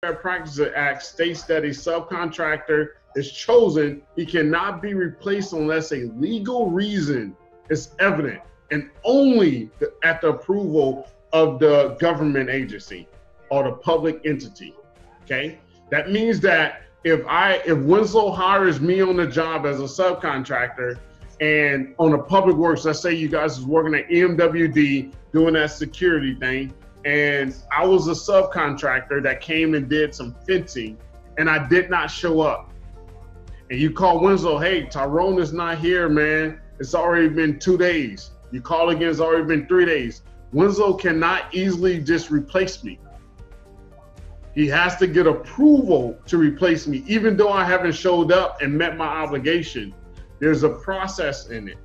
Practices Act states that a subcontractor is chosen, he cannot be replaced unless a legal reason is evident and only at the approval of the government agency or the public entity. Okay? That means that if I if Winslow hires me on the job as a subcontractor and on the public works, let's say you guys is working at EMWD doing that security thing, and I was a subcontractor that came and did some fencing, and I did not show up. And you call Winslow, hey, Tyrone is not here, man. It's already been two days. You call again, it's already been three days. Winslow cannot easily just replace me. He has to get approval to replace me, even though I haven't showed up and met my obligation. There's a process in it.